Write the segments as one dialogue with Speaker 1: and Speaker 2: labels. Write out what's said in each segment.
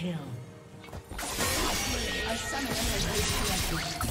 Speaker 1: kill. A summoner has disconnected.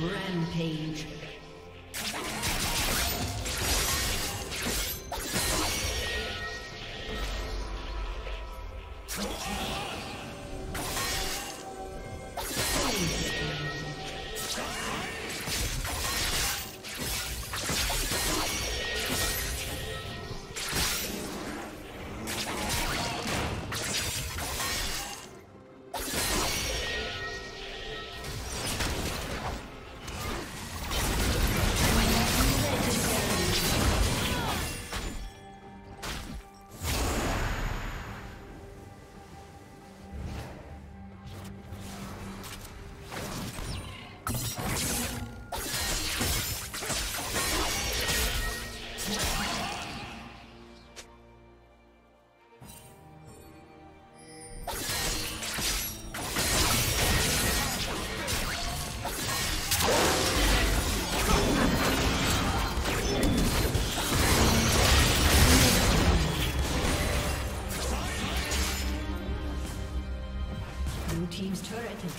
Speaker 1: Rampage.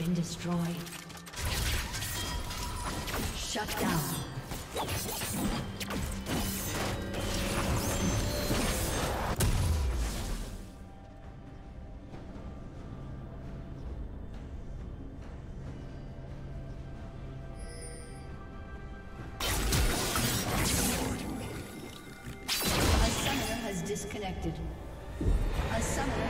Speaker 1: Been destroyed. Shut down. disconnected. A summoner